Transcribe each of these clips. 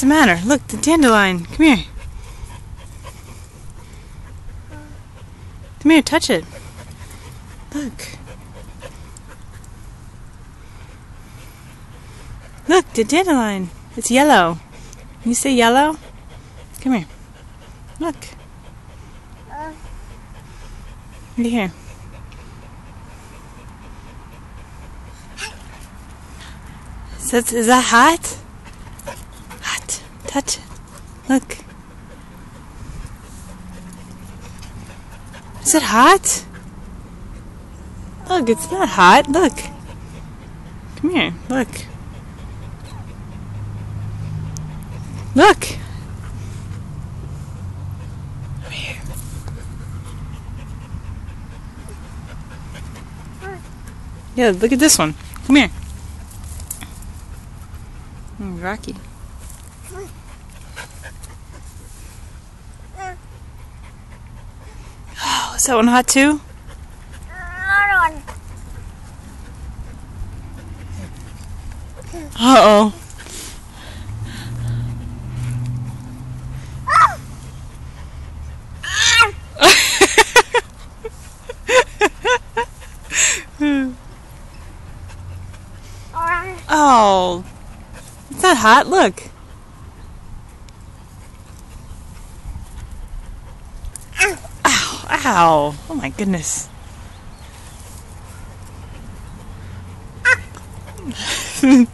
What's the matter? Look, the dandelion. Come here. Come here, touch it. Look. Look, the dandelion. It's yellow. You say yellow? Come here. Look. Look here. That, is that hot? Touch it. Look. Is it hot? Look, it's not hot. Look. Come here. Look. Look. Come here. Yeah, look at this one. Come here. Mm, Rocky. Oh, is that one hot too? Uh oh. Oh, it's not hot. Look. Wow! Oh my goodness.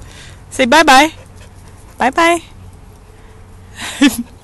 Say bye-bye. Bye-bye.